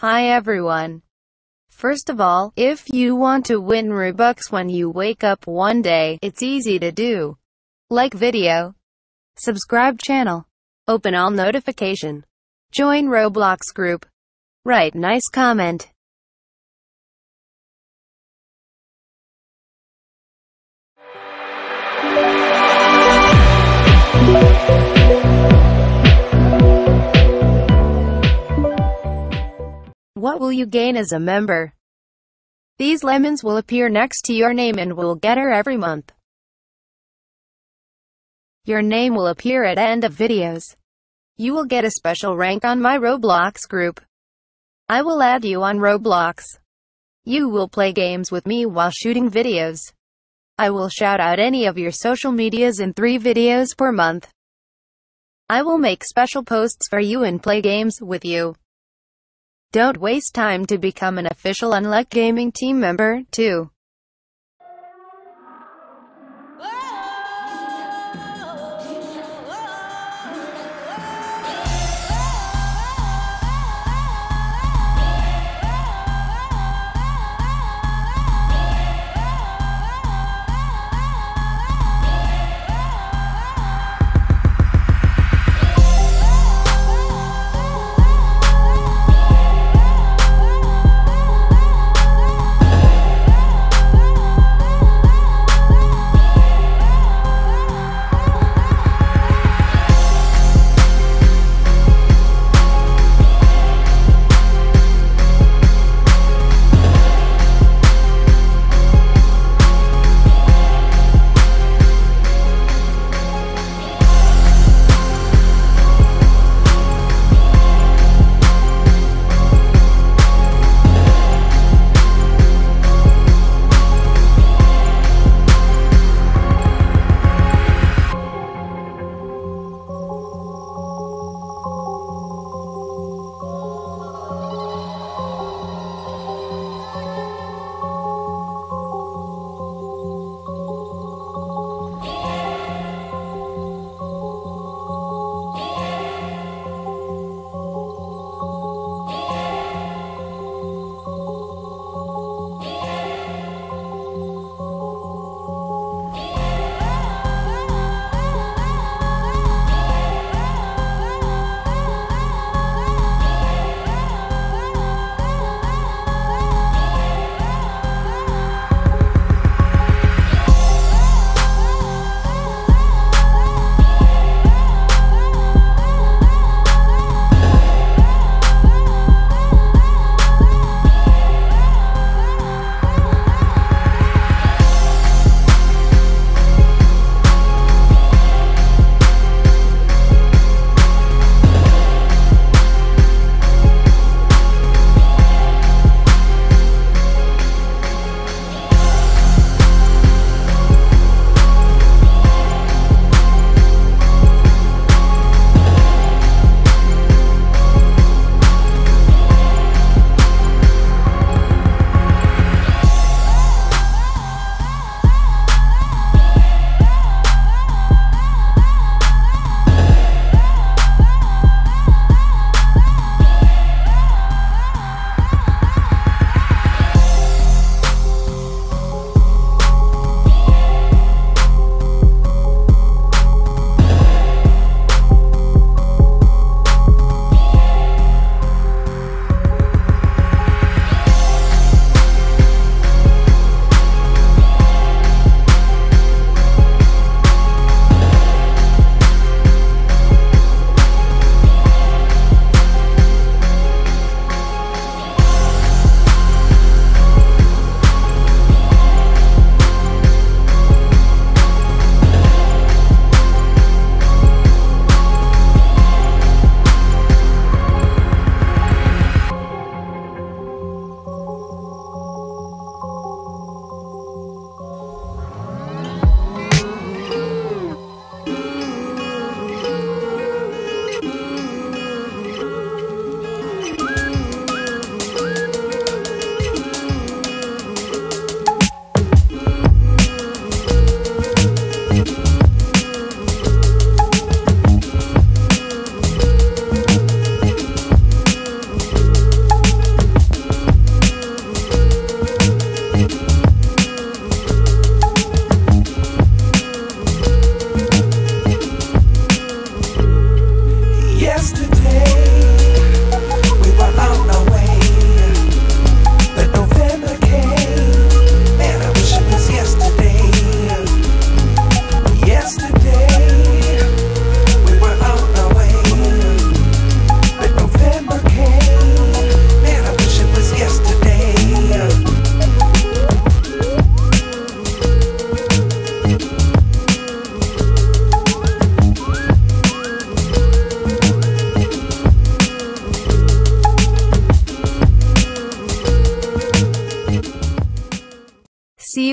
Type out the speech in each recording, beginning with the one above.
Hi everyone. First of all, if you want to win Robux when you wake up one day, it's easy to do. Like video. Subscribe channel. Open all notification. Join Roblox group. Write nice comment. What will you gain as a member? These lemons will appear next to your name and will get her every month. Your name will appear at end of videos. You will get a special rank on my Roblox group. I will add you on Roblox. You will play games with me while shooting videos. I will shout out any of your social medias in three videos per month. I will make special posts for you and play games with you. Don't waste time to become an official Unluck Gaming team member, too.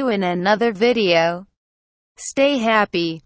In another video. Stay happy.